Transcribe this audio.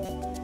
you